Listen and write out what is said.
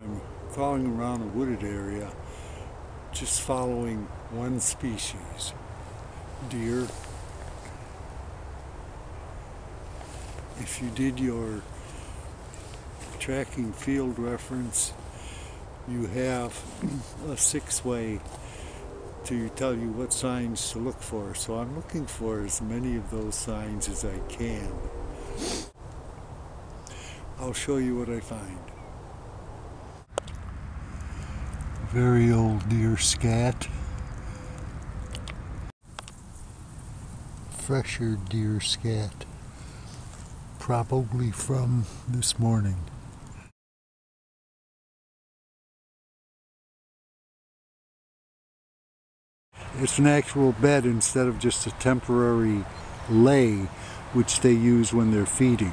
I'm crawling around a wooded area just following one species, deer. If you did your tracking field reference, you have a six-way to tell you what signs to look for. So I'm looking for as many of those signs as I can. I'll show you what I find. Very old deer scat. Fresher deer scat. Probably from this morning. It's an actual bed instead of just a temporary lay which they use when they're feeding.